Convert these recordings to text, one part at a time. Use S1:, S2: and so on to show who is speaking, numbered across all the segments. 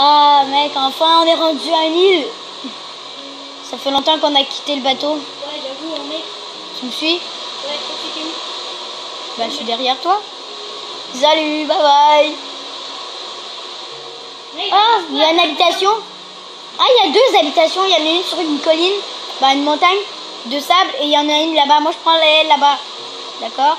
S1: Ah mec, enfin on est rendu à une île. Ça fait longtemps qu'on a quitté le bateau.
S2: Ouais, j'avoue, on est.
S1: Tu me suis?
S2: Ouais,
S1: Bah je suis derrière toi. Salut, bye bye.
S2: Mec,
S1: Ah, il y a une habitation. Ah, il y a deux habitations. Il y en a une sur une colline, bah une montagne de sable, et il y en a une là-bas. Moi je prends la là-bas. D'accord?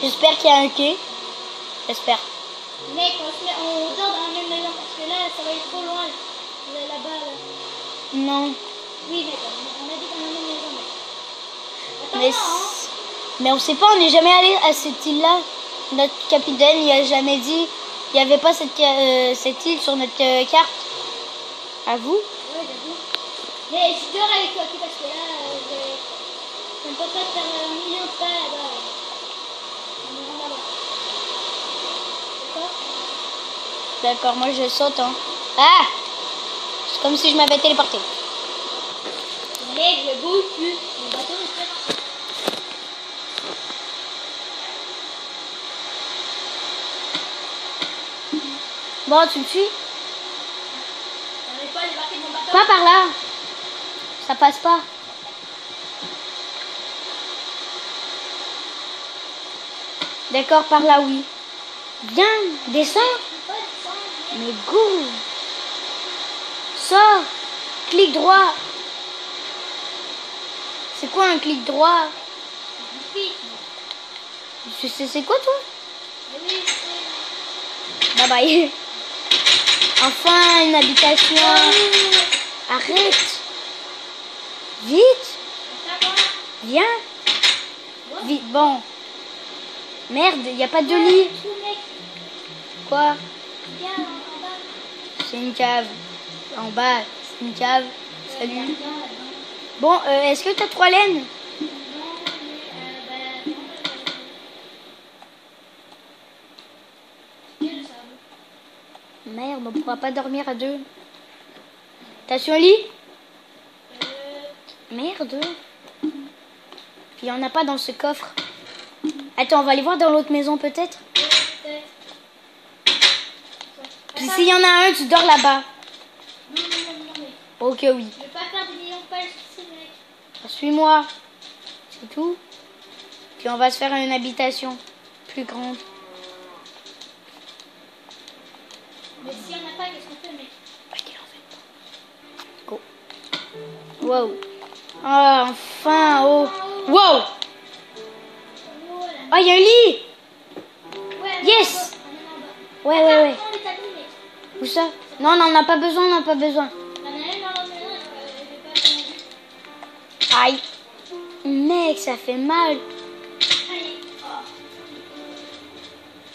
S1: J'espère qu'il y a un quai. J'espère.
S2: Mec, on, se met, on dort dans que là, ça va être trop loin. Là- Là-bas, là.
S1: Non.
S2: Oui, mec, on a dit même maison, mec. Attends,
S1: Mais,
S2: hein.
S1: mais on sait pas, on n'est jamais allé à cette île-là. Notre capitaine, il a jamais dit, il n'y avait pas cette, euh, cette île sur notre euh, carte. À vous
S2: Ouais, j'avoue. Mais je dors avec toi, parce que là, euh, je... ça ne peut pas faire un million de pas là-bas. là. On est vraiment là-bas. D'accord
S1: D'accord, moi je saute. Hein. Ah C'est comme si je m'avais téléporté.
S2: Mec, je bouge plus. Mon bateau est très parti.
S1: Bon, tu me suis?
S2: Pas mon.
S1: Pas par là. Ça passe pas. D'accord, par là, oui. Viens, descends.
S2: Je peux pas descendre, mec.
S1: Mais go. Sors. Clic droit. C'est quoi un clic droit? C'est quoi toi? Bye bye. Enfin une habitation. Arrête. Vite. Viens. Vite, bon. Merde, il a pas de lit. Quoi? C'est une cave. En bas, c'est une cave. Salut. Bon, euh, est-ce que t'as trois laines? Merde, on pourra pas dormir à deux. T'as sur lit? Merde. Il y en a pas dans ce coffre. Attends, on va aller voir dans l'autre maison peut-être? Puis
S2: Attends,
S1: s'il y en a un, tu dors là-bas.
S2: Non, non, non, non, mec.
S1: Ok, oui.
S2: Je vais pas faire des millions de pages ici, mec.
S1: Suis-moi. C'est tout. Puis on va se faire une habitation plus grande.
S2: Mais si on n'a pas, qu'est-ce qu'on fait, mec?
S1: Go. Wow. Ah, enfin, oh. Wow.
S2: Oh.
S1: Oh, il y a un lit. Yes.
S2: en en.
S1: Ouais, ouais, ouais. Où ça Non, non, on n'a pas besoin, on n'a pas besoin. Aïe. Mec, ça fait mal.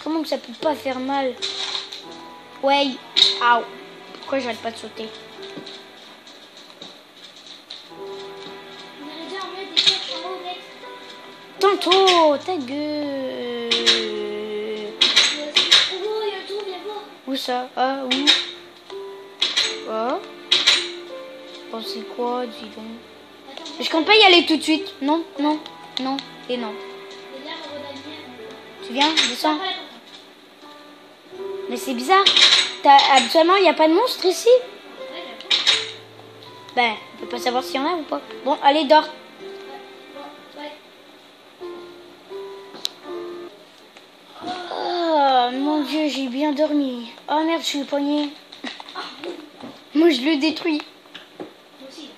S1: Comment que ça peut pas faire mal Ouais. Aouh. Pourquoi j'arrête pas de sauter. Tantôt, ta gueule. Ça Ah, où c'est quoi, dis donc Je compte pas y aller tout de suite. Non, non, non et non. Tu viens Descends. Mais c'est bizarre. T'as- Habituellement, il n'y a pas de monstre ici? Ben, on peut pas savoir s'il y en a ou pas. Bon, allez, dors. Oh mon dieu, j'ai bien dormi. Oh merde, je suis poigné. Moi, je le détruis.
S2: Moi aussi.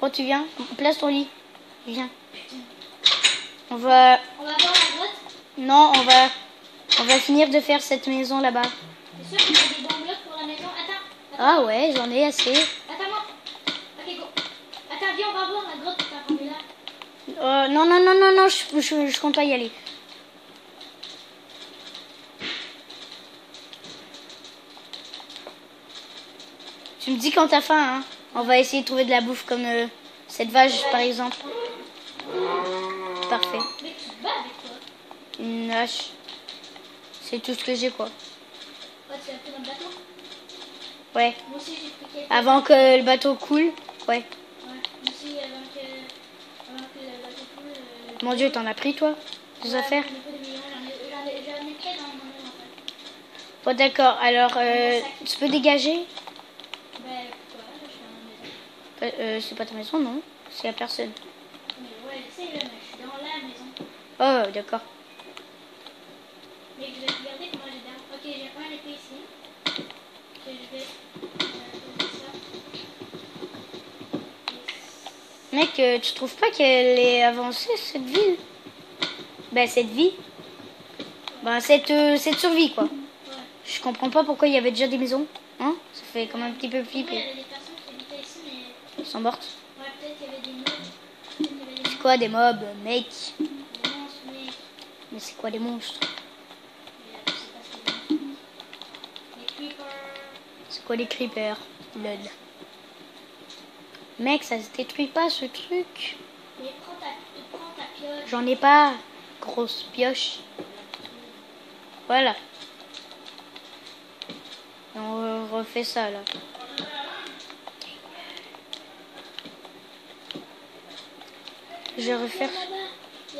S1: Bon, tu viens Place ton lit. Viens. On va...
S2: On va voir la grotte.
S1: Non, on va... On va finir de faire cette maison là-bas.
S2: C'est sûr qu'il y a des bons blocs pour la maison? Attends.
S1: Ah ouais, j'en ai assez.
S2: Attends-moi. Ok, go. Attends, viens, on va voir la grotte là.
S1: Euh, non, non, non, non, non, je, je, je compte pas y aller. Tu me dis quand t'as faim, hein. On va essayer de trouver de la bouffe comme euh, cette vache, par exemple. Parfait. Une hache. C'est tout ce que j'ai, quoi.
S2: Ouais.
S1: Avant que le bateau coule. Ouais. Mon dieu, t'en as pris, toi Des affaires? Bon, d'accord. Alors, euh, tu peux dégager
S2: Ben, pourquoi Je suis dans la maison.
S1: Euh, C'est pas ta maison, non C'est à personne.
S2: Mais ouais, je sais, là, mais je suis dans la maison.
S1: Oh, d'accord.
S2: Mais je vais regarder comment j'ai. Ok, j'ai un épée ici. Que je vais euh, ça.
S1: Mec, euh, tu trouves pas qu'elle est avancée, cette ville Ben, cette vie Ben, cette, euh, cette survie, quoi.
S2: Ouais.
S1: Je comprends pas pourquoi il y avait déjà des maisons. Hein Ça fait quand même un petit peu flipper
S2: des personnes qui habitaient ici, mais
S1: Ils sont mortes.
S2: ouais, peut-être qu'il y avait des mobs.
S1: C'est quoi des mobs, mec?
S2: Des monstres, mais
S1: Mais c'est quoi des monstres?
S2: C'est.
S1: Quoi les creepers? Lol. Mec, ça se détruit pas ce truc?
S2: Mais prends ta, prends ta pioche.
S1: J'en ai pas. Grosse pioche. Voilà. Et on refait ça là. Je vais refaire.
S2: Là-bas, il y a des trous, des trucs, il y a des, il y a des trous dans le sable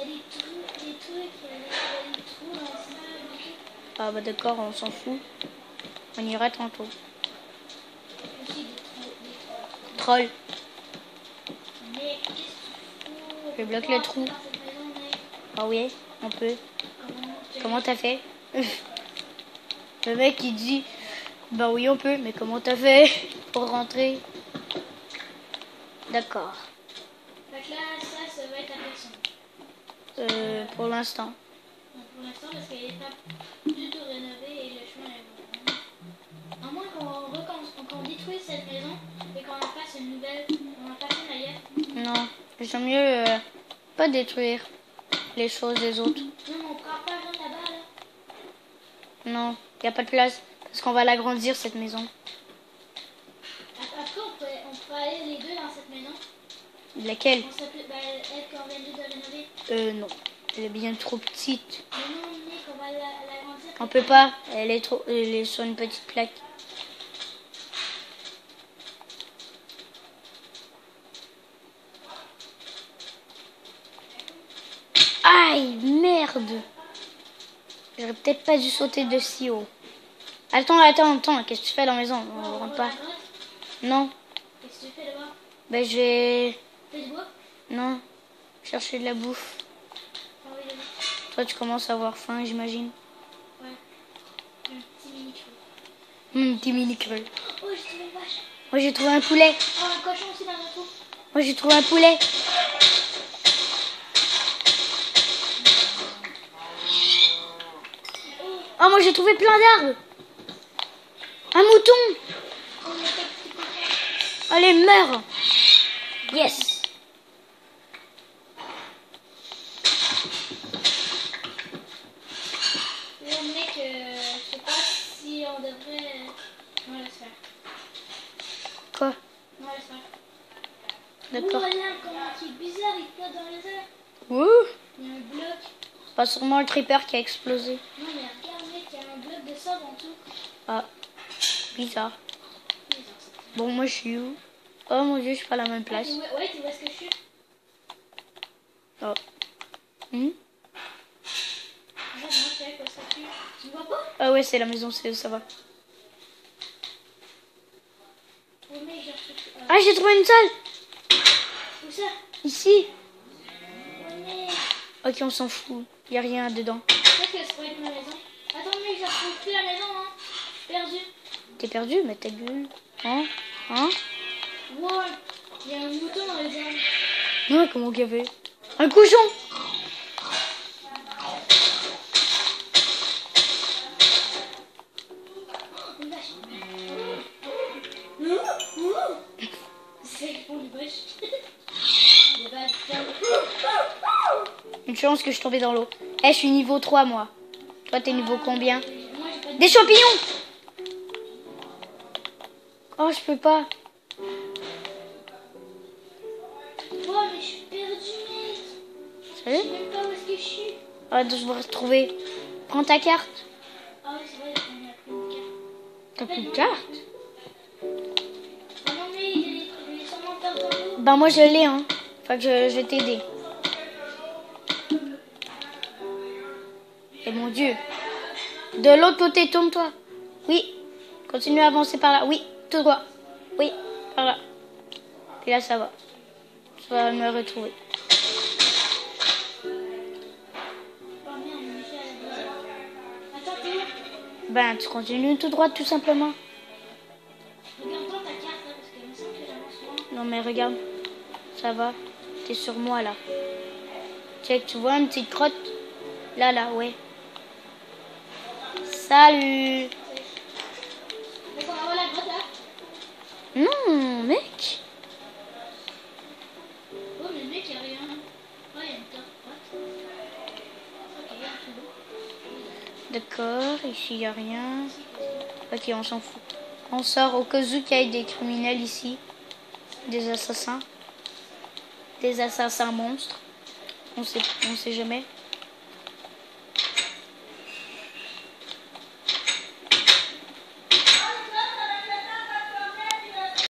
S2: et tout.
S1: Ah bah d'accord, on s'en fout. On ira tantôt. Troll. Je bloque le trou. Ah oui, on peut.
S2: Comment
S1: t'as fait? Le mec il dit Bah oui on peut, mais comment t'as fait pour rentrer? D'accord.
S2: Là, ça, ça va être personne.
S1: Euh, pour l'instant.
S2: Pour l'instant, parce qu'elle n'est pas du tout rénovée et le chemin est vraiment. À moins qu'on détruise cette maison et qu'on en fasse une nouvelle, on en fasse une ailleurs.
S1: Non, j'aime mieux euh, pas détruire les choses des autres.
S2: Non, mais on prend pas là-bas, là.
S1: Non, y a pas de place. Parce qu'on va l'agrandir cette maison.
S2: Ap- Après, on pourrait, on pourrait aller les deux dans cette maison.
S1: Laquelle
S2: bah, elle qu'on vient juste de rénover.
S1: Euh, non. Elle est bien trop petite.
S2: Mais non, Nick, on va la- l'agrandir.
S1: On peut pas. Elle est trop. Elle est sur une petite plaque. Aïe, merde. J'aurais peut-être pas dû sauter de si haut. Attends, attends, attends. Qu'est-ce que tu fais dans la maison? On rentre pas. Non.
S2: Qu'est-ce que tu fais là-bas?
S1: Ben je vais. Non. Chercher de la bouffe.
S2: Ah oui.
S1: Toi, tu commences à avoir faim, j'imagine.
S2: Ouais. Un petit mini creux.
S1: Hum, petit mini creux.
S2: Oh, j'ai trouvé une vache.
S1: Moi, j'ai trouvé un poulet.
S2: Oh, un cochon aussi dans trou.
S1: Moi, j'ai trouvé un poulet. Oh, moi, j'ai trouvé plein d'arbres. Un mouton.
S2: Oh.
S1: Allez, meurs. Yes.
S2: Ouais, mec, euh, je sais pas si on devrait. Non, laisse faire.
S1: Quoi. D'accord.
S2: Oh, là, comment qui est bizarre, il flotte dans les airs.
S1: Ouh.
S2: Il y a un bloc.
S1: C'est pas sûrement le creeper qui a explosé.
S2: Non, mais regarde, mec, il y a un bloc de sable en dessous.
S1: Ah, bizarre. Bon, moi, je suis où? Oh mon dieu, je suis pas à la même
S2: Ah,
S1: place.
S2: vois- ouais, tu vois ce que je suis?
S1: Oh. Ah ouais, c'est la maison, c'est ça va?
S2: Oh, mec, j'ai reçu. Euh,
S1: Ah, j'ai trouvé une salle
S2: Où ça?
S1: Ici. Ok, on s'en fout. Y a rien dedans.
S2: Qu'est-ce que ça pourrait être ma maison Attends, mec, je retrouve plus la maison, hein. Perdu.
S1: T'es perdu Mais ta gueule. Hein? Hein?
S2: Wow, il y a un mouton dans les arbres.
S1: Non, comment qu'il y avait Un cochon
S2: Une
S1: chance que je tombais dans l'eau. Eh, je suis niveau 3, moi. Toi, t'es niveau combien. Des champignons Oh, je peux pas.
S2: Oh, mais je suis perdu, mec. Je sais même pas où est-ce que je suis.
S1: Ah, je dois retrouver. Prends ta carte.
S2: Ah oui, c'est vrai, on a carte.
S1: T'as plus de carte Ben, moi, je l'ai, hein. Faut que je, je vais t'aider. Et mon dieu. De l'autre côté, tourne-toi. Oui. Continue à avancer par là. Oui, tout droit. Oui, par là. Et là, ça va. Tu vas me retrouver. Ben, tu continues tout droit, tout simplement.
S2: Regarde-toi ta carte là, parce qu'il me semble que j'avance loin.
S1: Non, mais regarde. Ça va. T'es sur moi, là. Check, tu vois une petite crotte? Là, là, ouais. Salut. Non, mec
S2: Oh, mais mec, il a rien. Oh, il y a une.
S1: D'accord, ici, il a rien. Ok, on s'en fout. On sort au cas où qu'il y ait des criminels ici. Des assassins. Des assassins monstres. On sait, sait jamais.